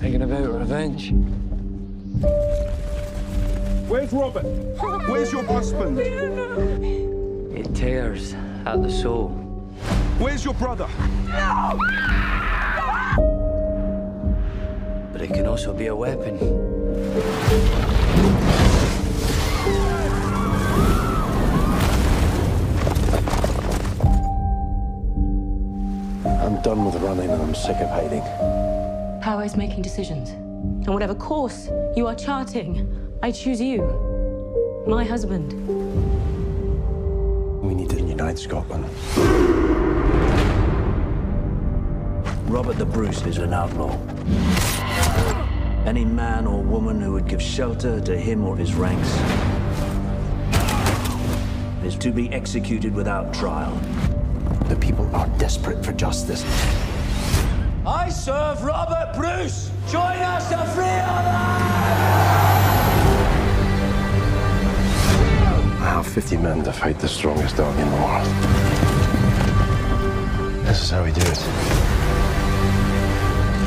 thinking about revenge. Where's Robert? Where's your husband? It tears at the soul. Where's your brother? No! But it can also be a weapon. I'm done with running and I'm sick of hiding. Power is making decisions. And whatever course you are charting, I choose you. My husband. We need to unite Scotland. Robert the Bruce is an outlaw. Any man or woman who would give shelter to him or his ranks is to be executed without trial. The people are desperate for justice. I serve Robert Bruce! Join us to free I have 50 men to fight the strongest dog in the world. This is how we do it.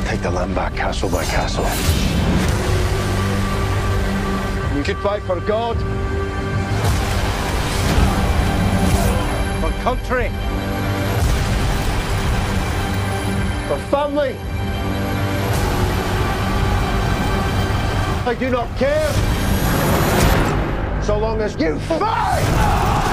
Take the land back castle by castle. You could fight for God, for country, for family. I do not care so long as you fight!